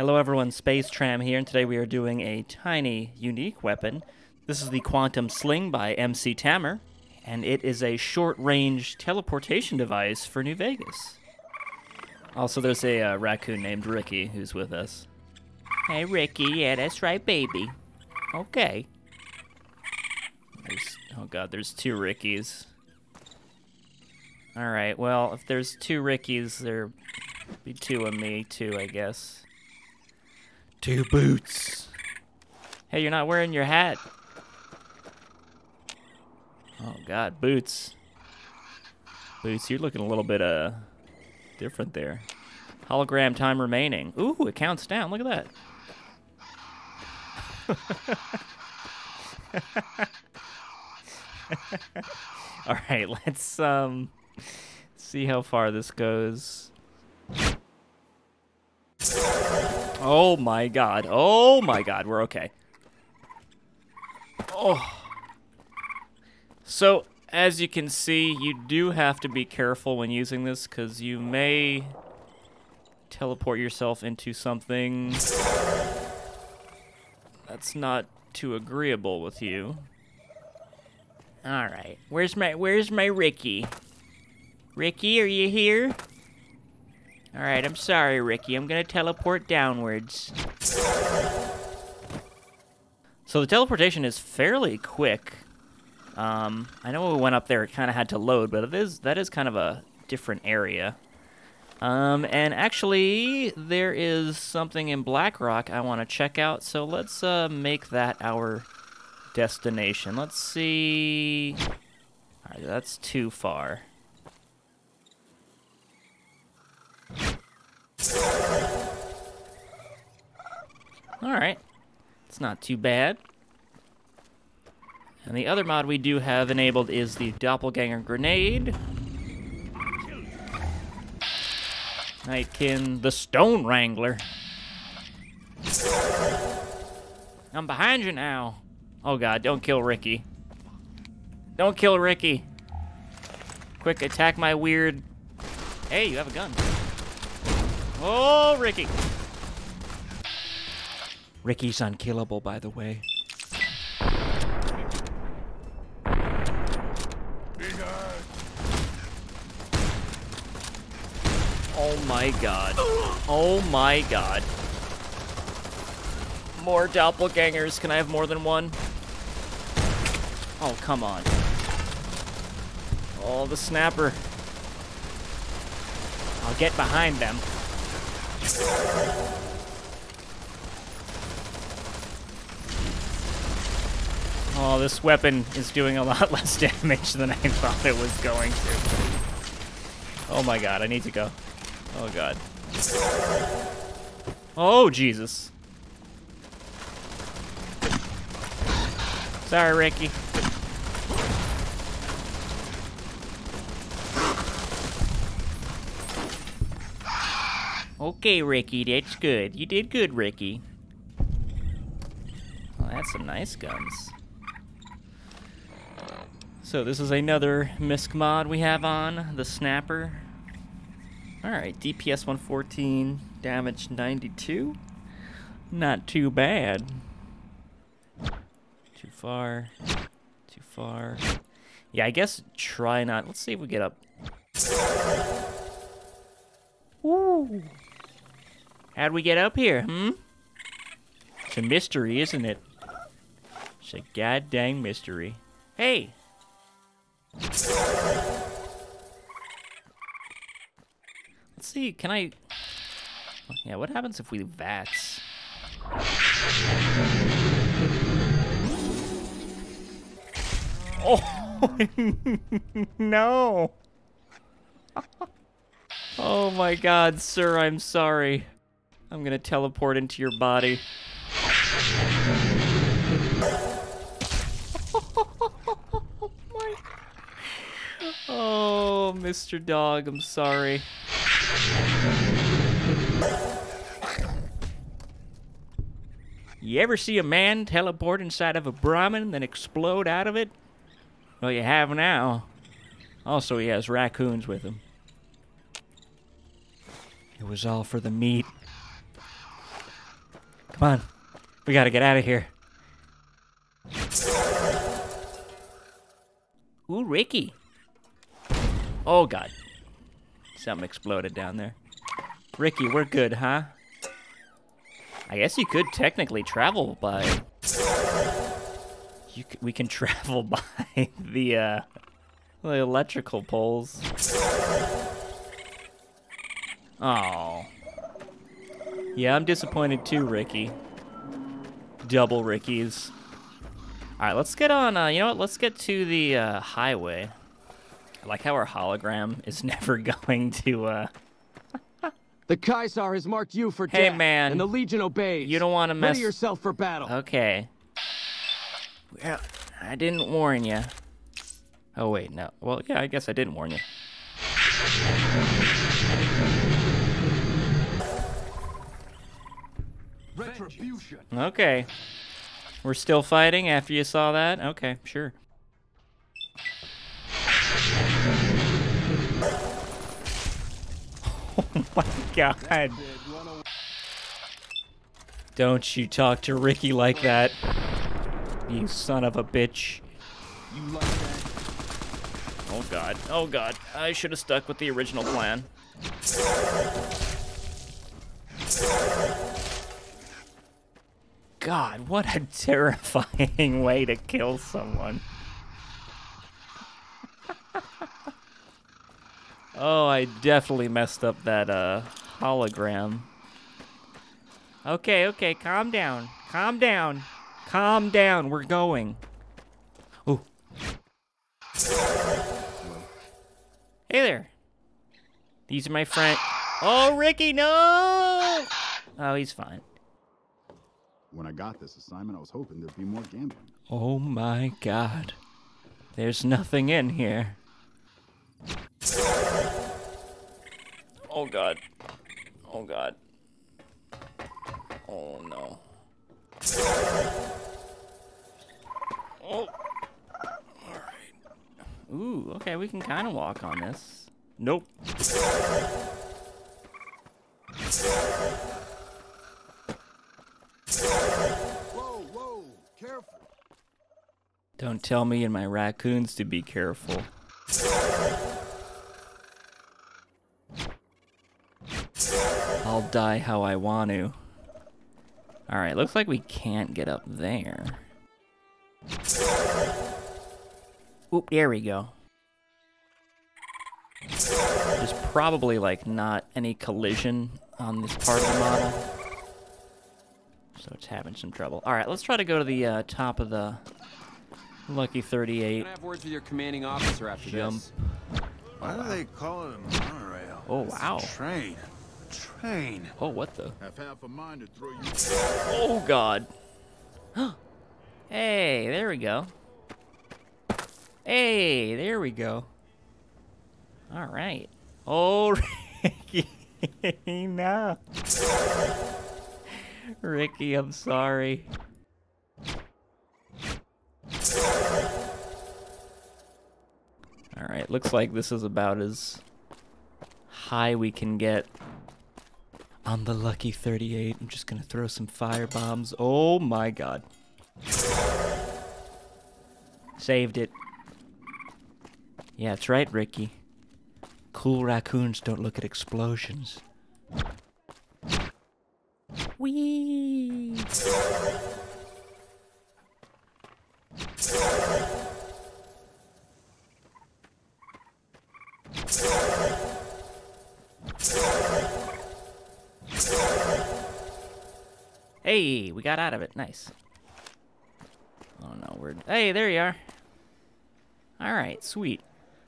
Hello everyone, Space Tram here, and today we are doing a tiny, unique weapon. This is the Quantum Sling by MC Tammer, and it is a short-range teleportation device for New Vegas. Also, there's a uh, raccoon named Ricky who's with us. Hey Ricky, yeah, that's right, baby. Okay. There's, oh god, there's two Rickies. Alright, well, if there's two Rickies, there'll be two of me, too, I guess. Two boots. Hey, you're not wearing your hat. Oh god, boots. Boots, you're looking a little bit, uh, different there. Hologram time remaining. Ooh, it counts down. Look at that. All right, let's um see how far this goes. Oh my god. Oh my god, we're okay. Oh. So, as you can see, you do have to be careful when using this because you may teleport yourself into something that's not too agreeable with you. All right. Where's my Where's my Ricky? Ricky, are you here? All right. I'm sorry, Ricky. I'm gonna teleport downwards. So the teleportation is fairly quick. Um, I know when we went up there, it kind of had to load, but it is that is kind of a different area. Um, and actually, there is something in Blackrock I want to check out, so let's uh, make that our destination. Let's see... Alright, that's too far. Alright. It's not too bad. And the other mod we do have enabled is the Doppelganger Grenade. Nightkin, the Stone Wrangler. I'm behind you now. Oh god, don't kill Ricky. Don't kill Ricky. Quick, attack my weird... Hey, you have a gun. Oh, Ricky. Ricky's unkillable, by the way. Oh my god. Oh my god. More doppelgangers. Can I have more than one? Oh, come on. Oh, the snapper. I'll get behind them. Oh, this weapon is doing a lot less damage than I thought it was going to. Oh my god, I need to go. Oh god. Oh, Jesus. Sorry, Ricky. Okay, Ricky, that's good. You did good, Ricky. Well, that's some nice guns. So this is another MISC mod we have on, the Snapper. Alright, DPS 114, damage 92. Not too bad. Too far. Too far. Yeah, I guess try not. Let's see if we get up. Ooh. How'd we get up here, hmm? It's a mystery, isn't it? It's a goddamn mystery. Hey! Let's see, can I... Yeah, what happens if we VATS? Oh, no! oh my god, sir, I'm sorry. I'm gonna teleport into your body. Oh, Mr. Dog, I'm sorry. You ever see a man teleport inside of a Brahmin and then explode out of it? Well, you have now. Also, he has raccoons with him. It was all for the meat. Come on. We gotta get out of here. Ooh, Ricky. Oh, God. Something exploded down there. Ricky, we're good, huh? I guess you could technically travel by... You c we can travel by the, uh, the electrical poles. Oh. Yeah, I'm disappointed too, Ricky. Double Rickies. Alright, let's get on, uh, you know what, let's get to the, uh, highway. I like how our hologram is never going to, uh... The Caesar has marked you for Hey, death, man. and the Legion obeys. You don't want to mess... Ready yourself for battle. Okay. Well, I didn't warn you. Oh, wait, no. Well, yeah, I guess I didn't warn you. Retribution. Okay. We're still fighting after you saw that? Okay, sure. Oh my god. Don't you talk to Ricky like that. You son of a bitch. You like that? Oh god. Oh god. I should have stuck with the original plan. God, what a terrifying way to kill someone. Oh, I definitely messed up that uh hologram. Okay, okay, calm down. Calm down. Calm down. We're going. Ooh. Hey there. These are my friend. Oh, Ricky, no! Oh, he's fine. When I got this assignment, I was hoping there'd be more gambling. Oh my god. There's nothing in here. Oh god. Oh god. Oh no. Oh. Alright. Ooh, okay, we can kind of walk on this. Nope. Whoa, whoa, careful. Don't tell me and my raccoons to be careful. I'll die how I want to. Alright, looks like we can't get up there. Oop, there we go. There's probably, like, not any collision on this part of the model. So it's having some trouble. Alright, let's try to go to the uh, top of the Lucky 38. Can I have words with your commanding officer after Jump. this? Why do they call it a monorail? Oh, It's a wow. train. Train. Oh, what the? Have half a mind to throw you. Oh, God. hey, there we go. Hey, there we go. All right. Oh, Ricky, no. Ricky, I'm sorry. All right, looks like this is about as high we can get on the lucky 38. I'm just gonna throw some fire bombs. Oh my god. Saved it. Yeah, that's right, Ricky. Cool raccoons don't look at explosions. Whee! We got out of it. Nice. Oh no, we're hey, there you are. All right, sweet.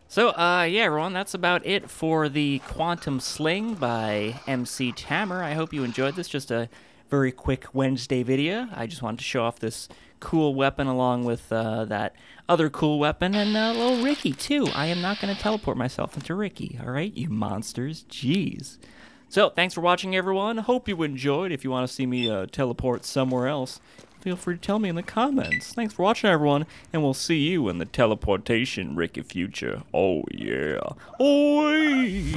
So, uh, yeah, everyone, that's about it for the Quantum Sling by MC Tammer. I hope you enjoyed this. Just a very quick Wednesday video. I just wanted to show off this cool weapon along with uh, that other cool weapon and uh, little Ricky, too. I am not going to teleport myself into Ricky, all right, you monsters? Jeez. So, thanks for watching, everyone. Hope you enjoyed. If you want to see me uh, teleport somewhere else, feel free to tell me in the comments. Thanks for watching, everyone, and we'll see you in the teleportation Ricky future. Oh, yeah. Oi!